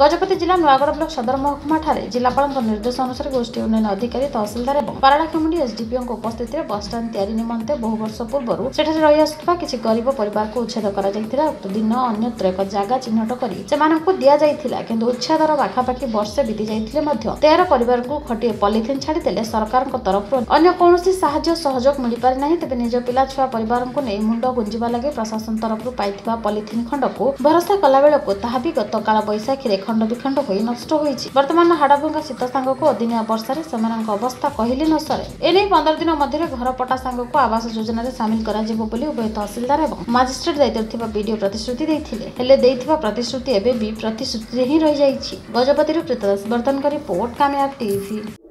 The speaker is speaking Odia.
ଗଜପତି ଜିଲ୍ଲା ନୂଆଗଡ଼ ବ୍ଲକ ସଦର ମହକୁମାଠାରେ ଜିଲ୍ଲାପାଳଙ୍କ ନିର୍ଦ୍ଦେଶ ଅନୁସାରେ ଗୋଷ୍ଠୀ ଉନ୍ନୟନ ଅଧିକାରୀ ତହସିଲଦାର ଏବଂ ପାରଳାଖେମୁଣ୍ଡି ଏସଡିପିଓଙ୍କ ଉପସ୍ଥିତିରେ ବସଷ୍ଟାଣ୍ଡ ତିଆରି ନିମନ୍ତେ ବହୁ ବର୍ଷ ପୂର୍ବରୁ ସେଠାରେ ରହି ଆସୁଥିବା କିଛି ଗରିବ ପରିବାରକୁ ଉଚ୍ଛେଦ କରାଯାଇଥିଲା। ଉକ୍ତ ଦିନ ଅନ୍ୟତ୍ର ଏକ ଜାଗା ଚିହ୍ନଟ କରି ସେମାନଙ୍କୁ ଦିଆଯାଇଥିଲା କିନ୍ତୁ ଉଚ୍ଛେଦର ପାଖାପାଖି ବର୍ଷେ ବିତି ଯାଇଥିଲେ ମଧ୍ୟ ତେର ପରିବାରକୁ ଖଟିଏ ପଲିଥିନ୍ ଛାଡ଼ିଦେଲେ ସରକାରଙ୍କ ତରଫରୁ। ଅନ୍ୟ କୌଣସି ସାହାଯ୍ୟ ସହଯୋଗ ମିଳିପାରି ନାହିଁ ତେବେ ନିଜ ପିଲା ଛୁଆ ପରିବାରଙ୍କୁ ନେଇ ମୁଣ୍ଡ ଗୁଞ୍ଜିବା ଲାଗି ପ୍ରଶାସନ ତରଫରୁ ପାଇଥିବା ପଲିଥିନ୍ ଖଣ୍ଡକୁ ଭରସା କଲା ବେଳକୁ ତାହା ବି ଗତକାଳ ବୈଶାଖୀରେ ଖଣ୍ଡ ବିଖଣ୍ଡ ହୋଇ ନଷ୍ଟ ହୋଇଛି। ବର୍ତ୍ତମାନ ହାଡ଼ଭଙ୍ଗା ଶୀତ ସାଙ୍ଗକୁ ଅଦିନିଆ ବର୍ଷାରେ ସେମାନଙ୍କ ଅବସ୍ଥା କହିଲେ ନ ସରେ। ଏନେଇ ପନ୍ଦର ଦିନ ମଧ୍ୟରେ ଘର ପଟା ସାଙ୍ଗକୁ ଆବାସ ଯୋଜନାରେ ସାମିଲ କରାଯିବ ବୋଲି ଉଭୟ ତହସିଲଦାର ଏବଂ ମାଜିଷ୍ଟ୍ରେଟ ଦାୟିତ୍ୱରେ ଥିବା ବିଡିଓ ପ୍ରତିଶ୍ରୁତି ଦେଇଥିଲେ। ହେଲେ ଦେଇଥିବା ପ୍ରତିଶ୍ରୁତି ଏବେ ବି ପ୍ରତିଶ୍ରୁତିରେ ହିଁ ରହିଯାଇଛି। ଗଜପତିରୁ ପ୍ରୀତ ଦାସ ବର୍ତ୍ତନଙ୍କ ରିପୋର୍ଟ କାମୟାବ ଟିଭି।